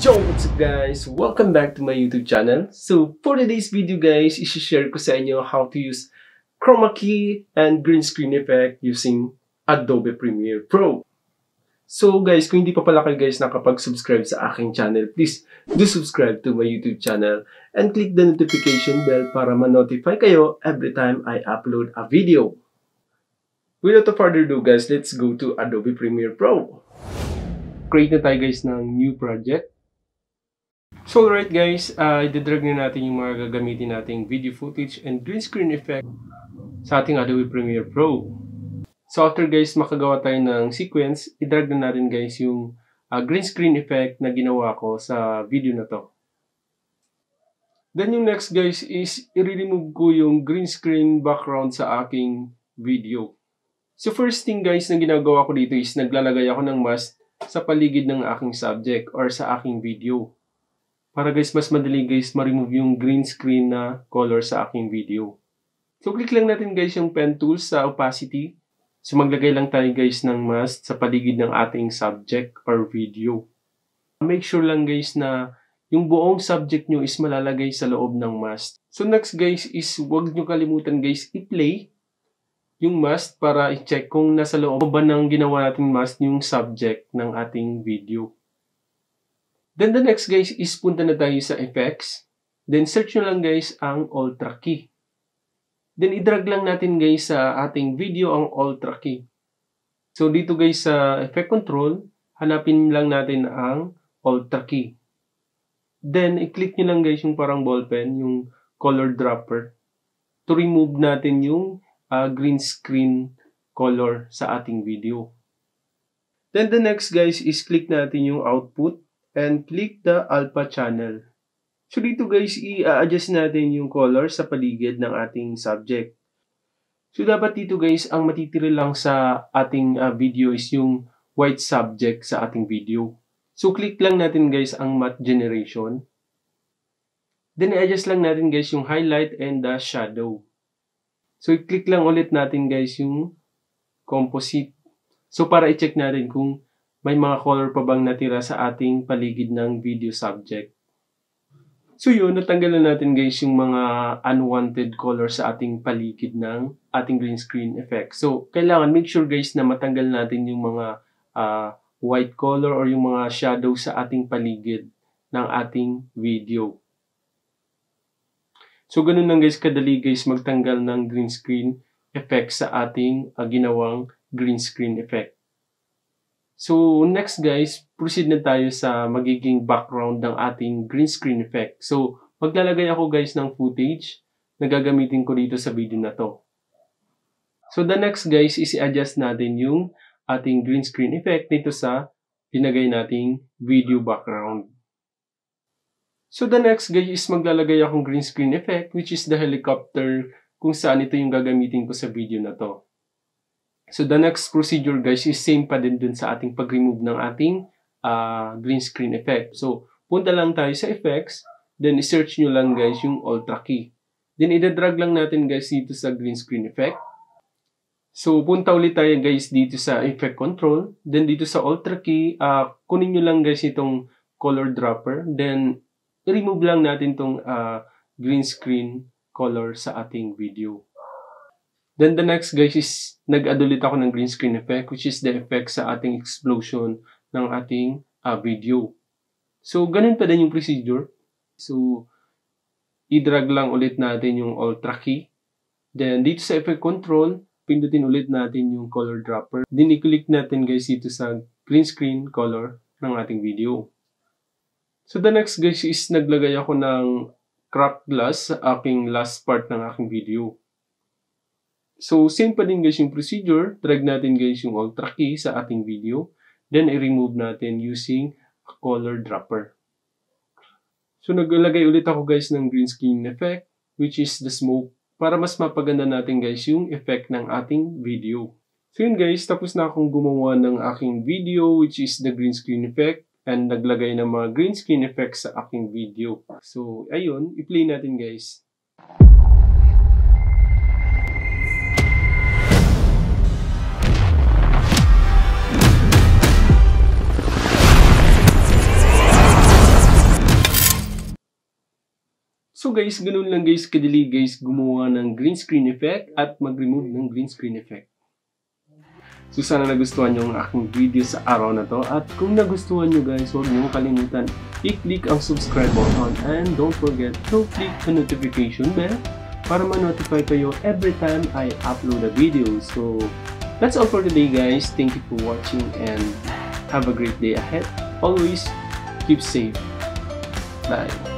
Yo, what's up guys? Welcome back to my YouTube channel. So, for today's video guys, isi-share ko sa inyo how to use chroma key and green screen effect using Adobe Premiere Pro. So guys, kung hindi pa pala kayo guys nakapag-subscribe sa aking channel, please do subscribe to my YouTube channel and click the notification bell para ma-notify kayo every time I upload a video. Without further ado guys, let's go to Adobe Premiere Pro. Create na tayo guys ng new project. So alright guys, uh, i-drag na natin yung mga gagamitin nating video footage and green screen effect sa ating Adobe Premiere Pro. So after guys makagawa tayo ng sequence, i-drag na natin guys yung uh, green screen effect na ginawa ko sa video na to. Then yung next guys is i-remove ko yung green screen background sa aking video. So first thing guys na ginagawa ko dito is naglalagay ako ng mask sa paligid ng aking subject or sa aking video. Para guys mas madali guys ma-remove yung green screen na color sa aking video. So click lang natin guys yung pen tool sa opacity So maglagay lang tayo guys ng mask sa paligid ng ating subject or video. Make sure lang guys na yung buong subject nyo is malalagay sa loob ng mask. So next guys is huwag nyo kalimutan guys i-play yung mask para i-check kung nasa loob ba ng ginawa natin mask yung subject ng ating video. Then the next guys is punta na tayo sa effects. Then search nyo lang guys ang Ultra key. Then, i-drag lang natin guys sa ating video ang Ultra key. So, dito guys sa Effect Control, hanapin lang natin ang Ultra key. Then, i-click nyo lang guys yung parang ballpen, yung color dropper, to remove natin yung uh, green screen color sa ating video. Then, the next guys is click natin yung output and click the alpha channel. So dito guys, i-adjust natin yung color sa paligid ng ating subject. So dapat dito guys, ang matitira lang sa ating uh, video is yung white subject sa ating video. So click lang natin guys ang matte generation. Then i-adjust lang natin guys yung highlight and the shadow. So i-click lang ulit natin guys yung composite. So para i-check natin kung may mga color pa bang natira sa ating paligid ng video subject. So yun, natanggalan natin guys yung mga unwanted color sa ating paligid ng ating green screen effect. So, kailangan make sure guys na matanggal natin yung mga uh, white color or yung mga shadow sa ating paligid ng ating video. So, ganun lang guys kadali guys magtanggal ng green screen effect sa ating uh, ginawang green screen effect. So, next guys, proceed na tayo sa magiging background ng ating green screen effect. So, maglalagay ako guys ng footage na gagamitin ko dito sa video na to. So, the next guys is i-adjust natin yung ating green screen effect dito sa linagay nating video background. So, the next guys is maglalagay akong green screen effect which is the helicopter kung saan ito yung gagamitin ko sa video na to. So the next procedure guys is same pa din dun sa ating pag-remove ng ating uh, green screen effect. So punta lang tayo sa effects, then i-search nyo lang guys yung Ultra key. Then ida-drag lang natin guys dito sa green screen effect. So punta ulit tayo guys dito sa effect control. Then dito sa Ultra key, uh, kunin nyo lang guys itong color dropper. Then i-remove lang natin itong uh, green screen color sa ating video. Then the next guys is nag-add ako ng green screen effect which is the effect sa ating explosion ng ating uh, video. So ganun pa din yung procedure. So i-drag lang ulit natin yung Ultra key. Then dito sa effect control, pindutin ulit natin yung color dropper. Then i-click natin guys dito sa green screen color ng ating video. So the next guys is naglagay ako ng crack glass sa aking last part ng aking video. So, same pa din guys yung procedure. Drag natin guys yung Ultra key sa ating video. Then, i-remove natin using a color dropper. So, naglagay ulit ako guys ng green screen effect, which is the smoke, para mas mapaganda natin guys yung effect ng ating video. So yun guys, tapos na akong gumawa ng aking video, which is the green screen effect, and naglagay ng mga green screen effects sa aking video. So, ayun, i-play natin guys. So guys, ganun lang guys, kadali guys gumawa ng green screen effect at mag-remove ng green screen effect. So sana nagustuhan nyo ang aking video sa araw na to at kung nagustuhan nyo guys, huwag nyo kalimutan i-click ang subscribe button and don't forget to click the notification bell para ma-notify kayo every time I upload a video. So that's all for today guys. Thank you for watching and have a great day ahead. Always keep safe. Bye.